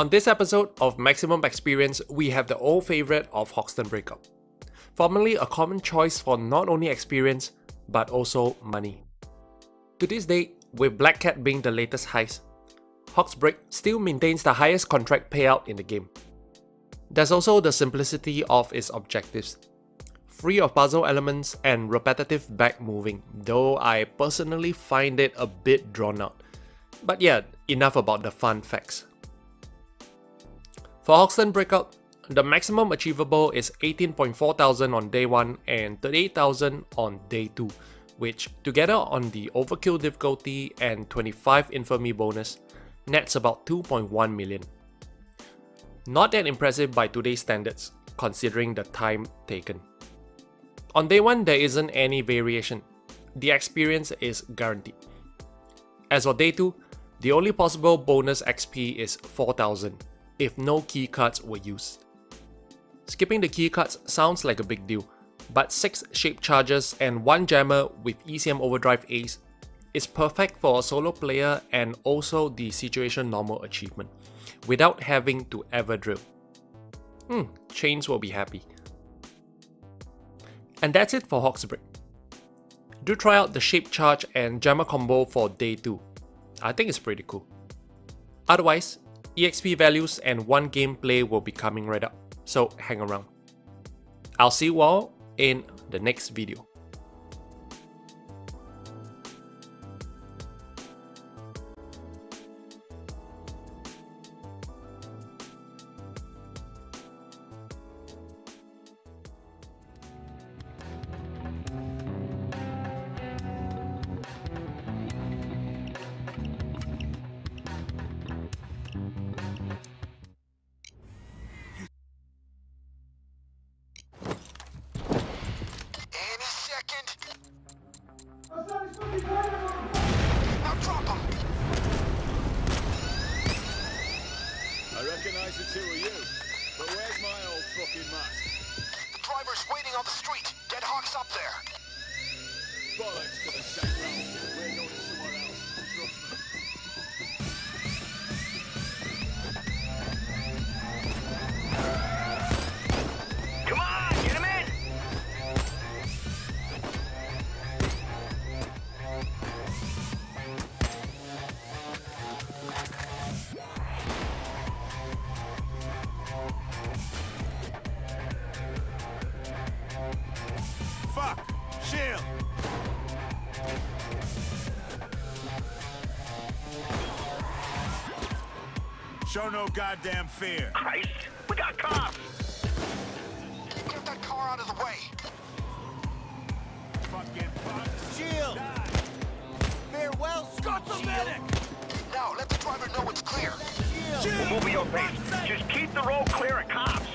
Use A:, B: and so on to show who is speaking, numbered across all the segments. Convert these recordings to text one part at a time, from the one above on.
A: On this episode of Maximum Experience, we have the old favourite of Hoxton Breakout. Formerly a common choice for not only experience, but also money. To this day, with Black Cat being the latest heist, Hoxbreak still maintains the highest contract payout in the game. There's also the simplicity of its objectives, free of puzzle elements and repetitive back moving, though I personally find it a bit drawn out. But yeah, enough about the fun facts. For Hoxton Breakout, the maximum achievable is 18.4 thousand on day 1 and 38,000 on day 2, which together on the overkill difficulty and 25 infamy bonus nets about 2.1 million. Not that impressive by today's standards, considering the time taken. On day 1 there isn't any variation, the experience is guaranteed. As for day 2, the only possible bonus XP is 4000 if no keycards were used. Skipping the keycards sounds like a big deal, but 6 shape charges and 1 jammer with ECM Overdrive Ace is perfect for a solo player and also the situation normal achievement, without having to ever drill. Hmm, chains will be happy. And that's it for Hoxbreak. Do try out the shape charge and jammer combo for day 2. I think it's pretty cool. Otherwise, EXP values and one gameplay will be coming right up, so hang around. I'll see you all in the next video.
B: Up there.
C: Bollocks to the round. We're going somewhere else. Trust me. Goddamn fear.
B: Christ, we got cops. Get that car out of the way.
C: Fucking fuck.
D: Shield! Farewell,
C: Got the medic!
B: Now let the driver know it's clear.
D: Shield!
E: Move your base. Just keep the road clear of cops.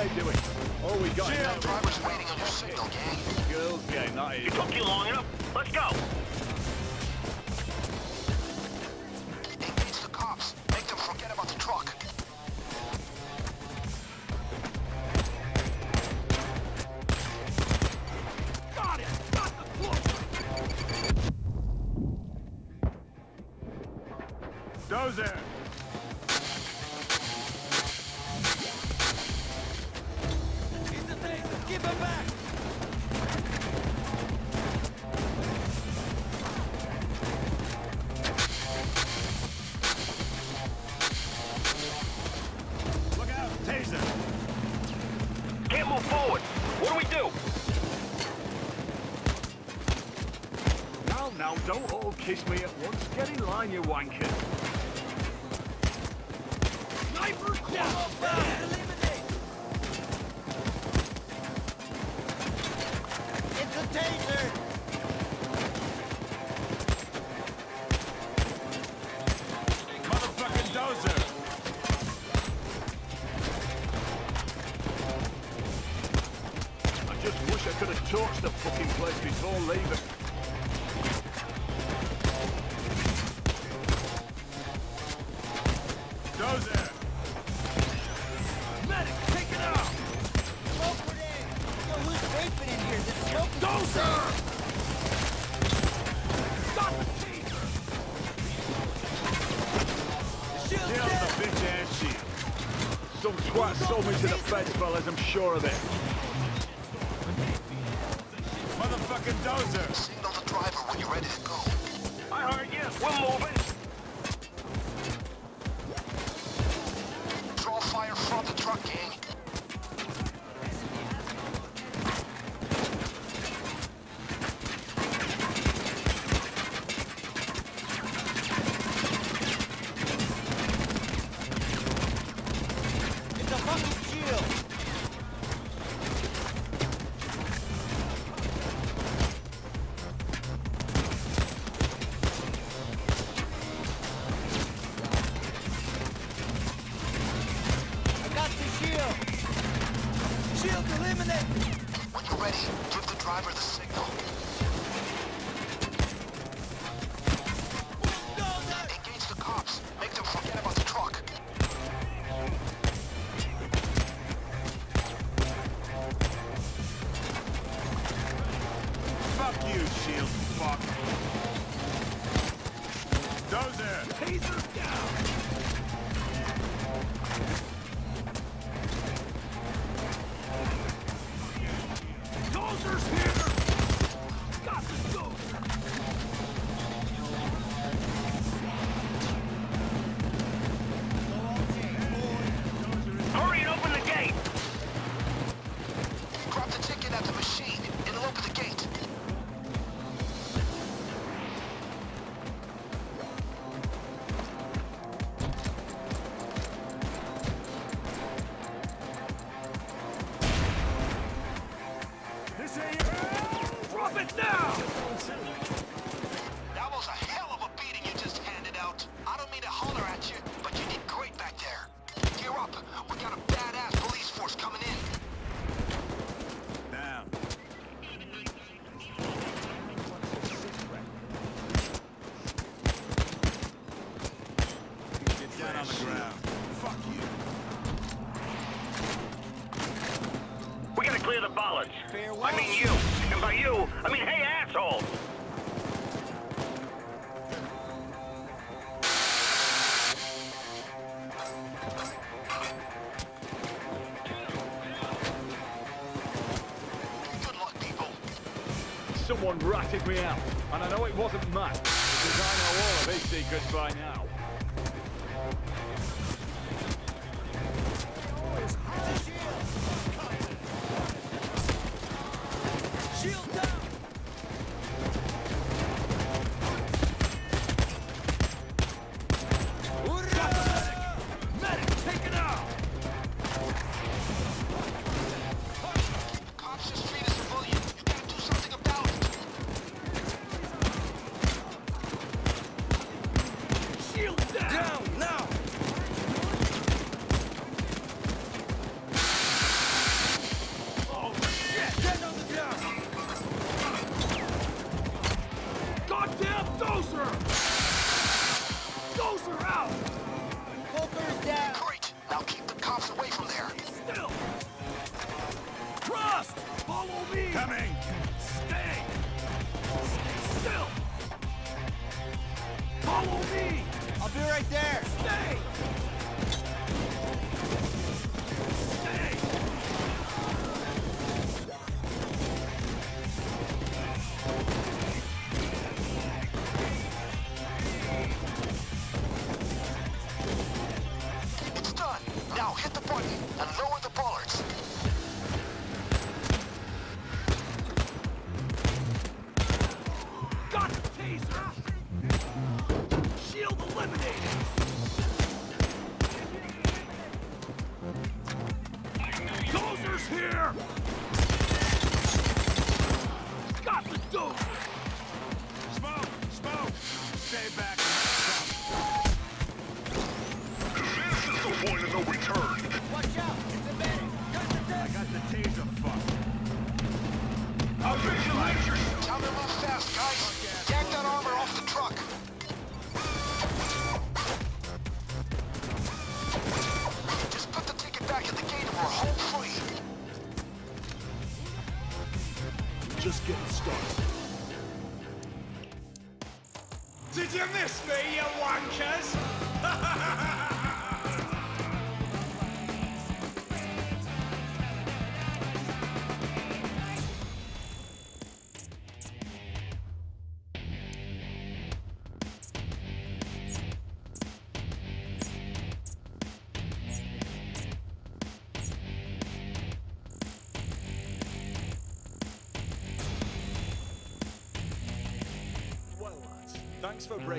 C: Wednesday doing? Oh, we got it.
B: driver's waiting on your signal, gang.
C: Girls game, that
E: It
C: is.
E: took you long
C: noticed me at once. Get in line, you wanker.
E: Sniper down! It's a taser!
C: Motherfucking dozer! I just wish I could have torched the fucking place before leaving.
F: you
C: fuck. Dozer!
E: Taser down! Dozer's here!
B: We got a badass police force coming
F: And I
C: know it wasn't much, because I know all of his secrets by now.
B: There.
E: Stay!
F: Miss me, you wankers?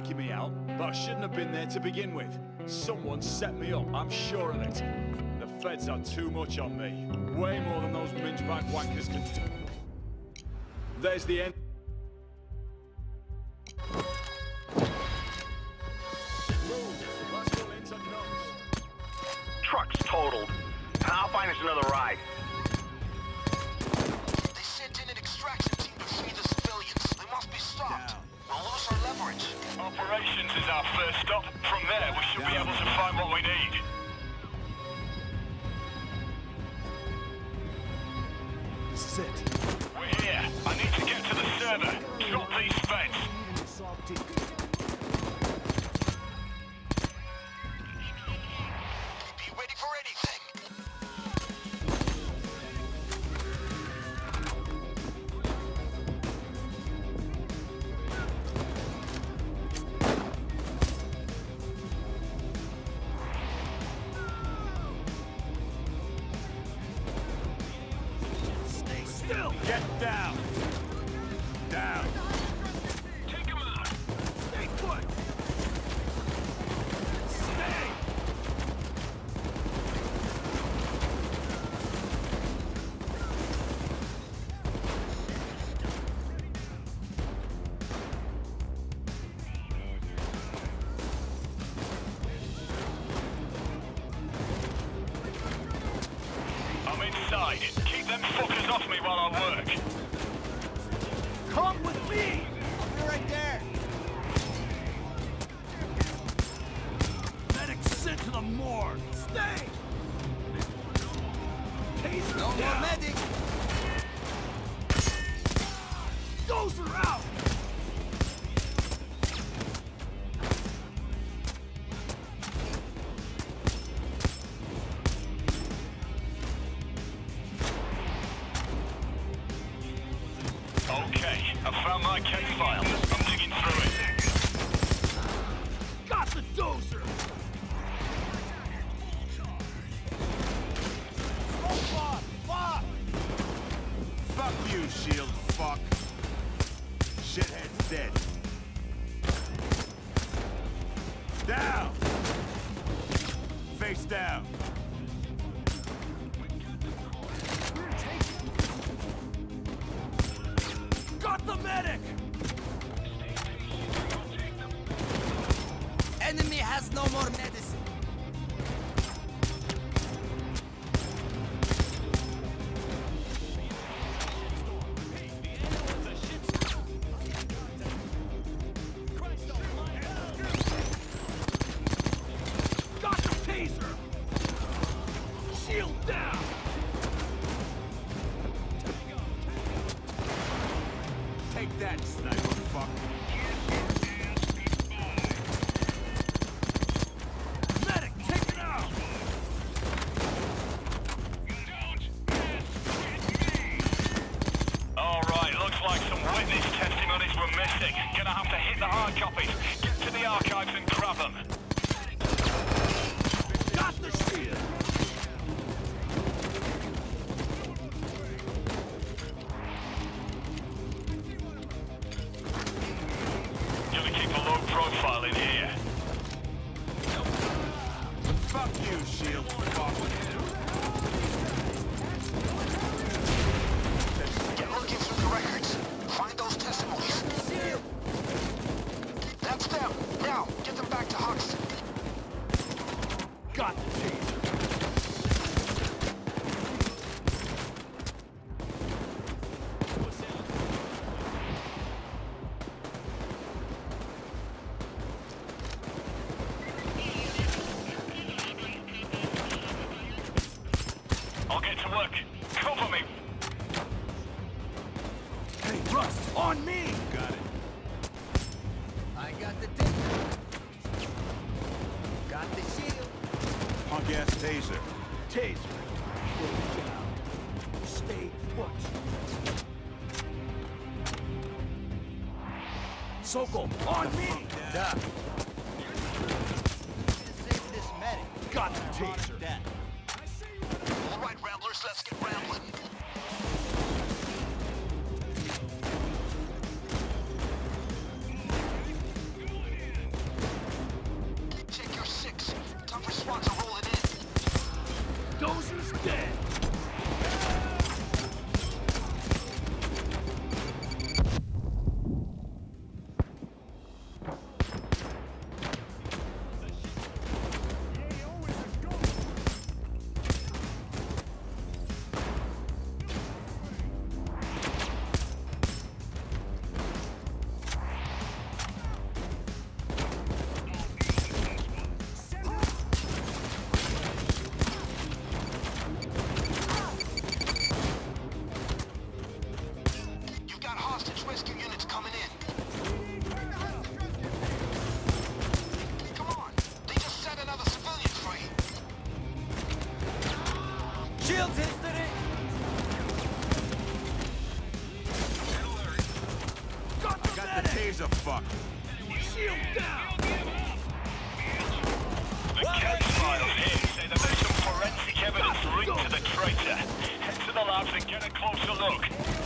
F: Breaking me out, but I shouldn't have been there to begin with. Someone set me up, I'm sure of it. The feds are too much on me. Way more than those minge bag wankers can do. There's the end.
G: Truck's totaled. I'll find us another ride. Operations is our first stop. From there, we should be able to find what we need.
H: This is it.
G: We're here. I need to get to the server. Drop these feds.
H: Stay! Taser
C: No more
H: down!
C: medic!
H: Dozer out! Medic!
C: Enemy has no more medicine.
F: These testimonies were missing.
E: Gonna have to hit the hard copies, get to the archives and work. Cover me.
C: Hey, Rust, on me!
B: Get
E: a closer look.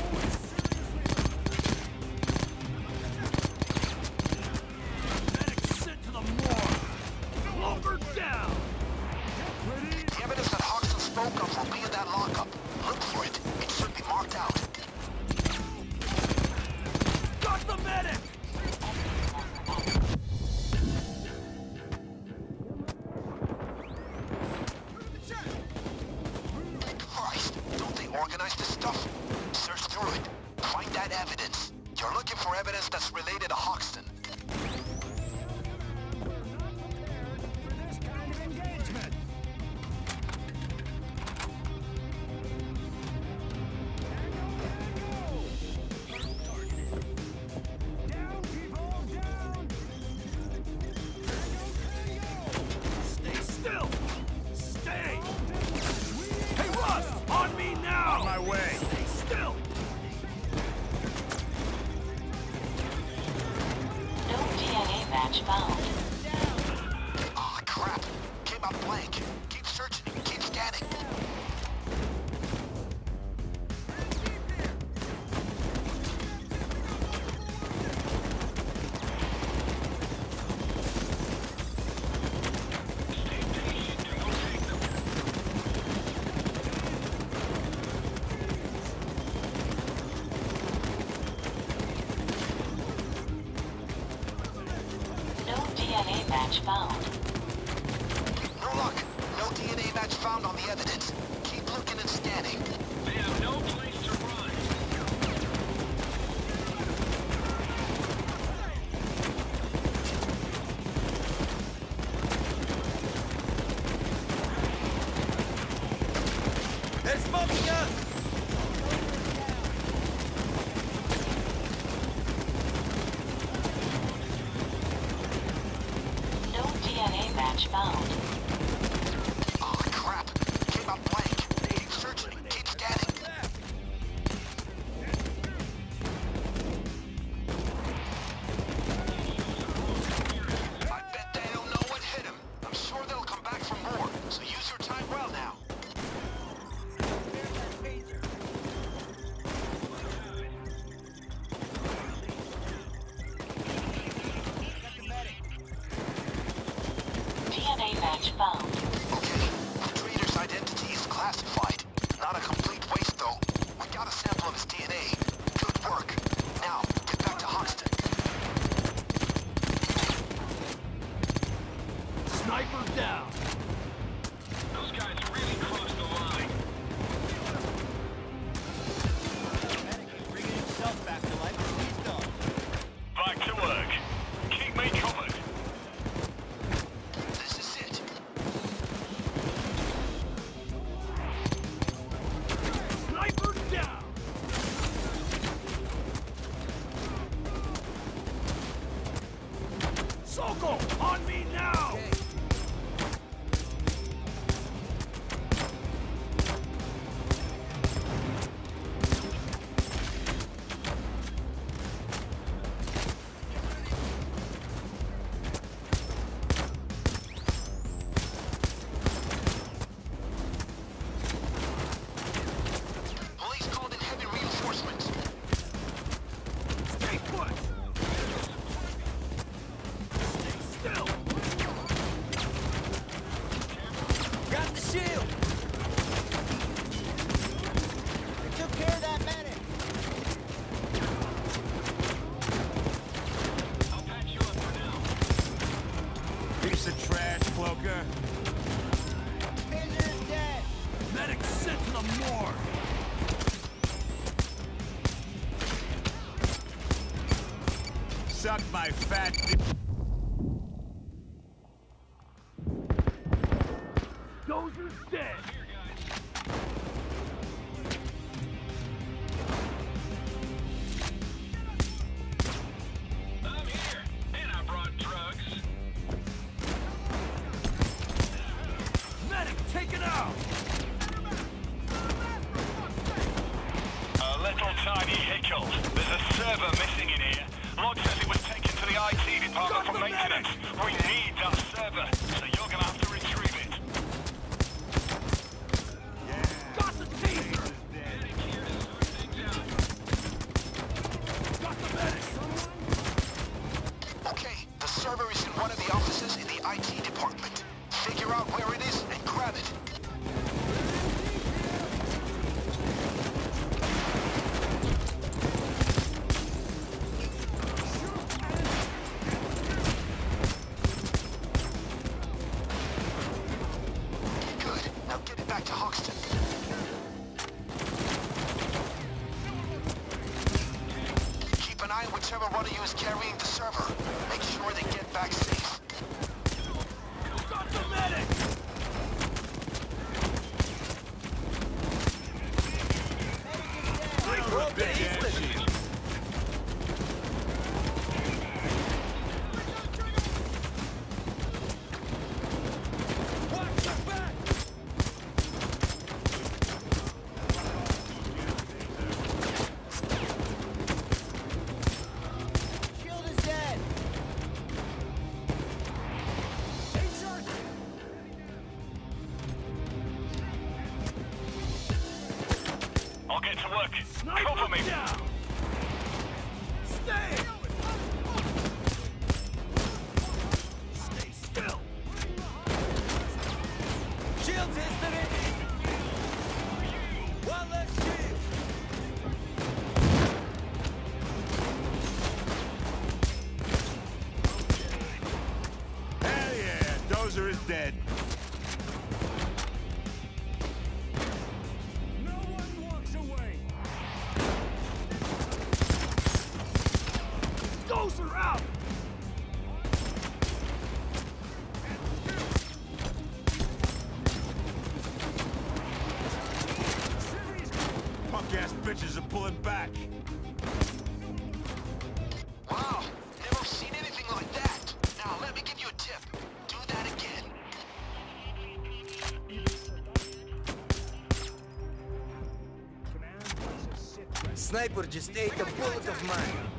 I: DNA match found. No
B: luck. No DNA match found on the evidence. Keep looking and scanning.
E: They have no place
C: Soko, on me now!
G: suck my fat dick.
E: Cover me!
C: Down.
G: back.
B: Wow, never seen anything like that. Now let me give you a tip. Do that again.
D: Sniper just ate a bullet of mine.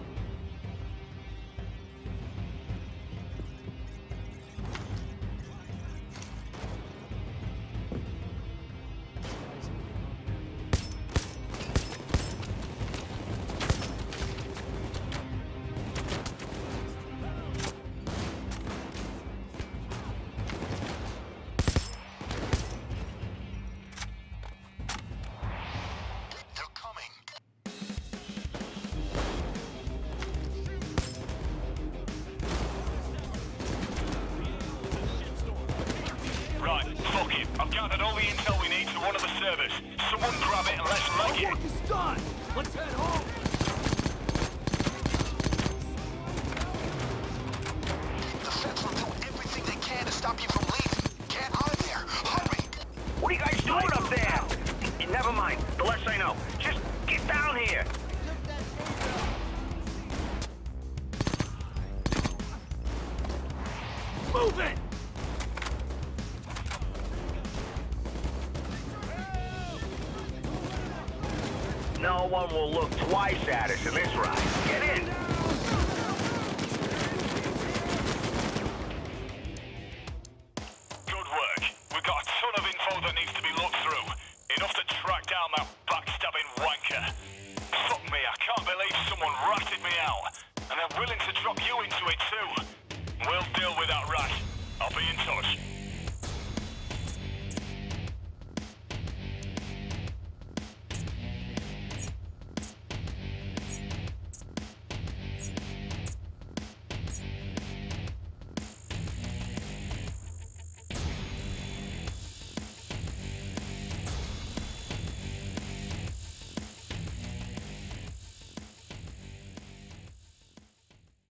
E: Australian
B: No one will look twice at us in this ride. Get in!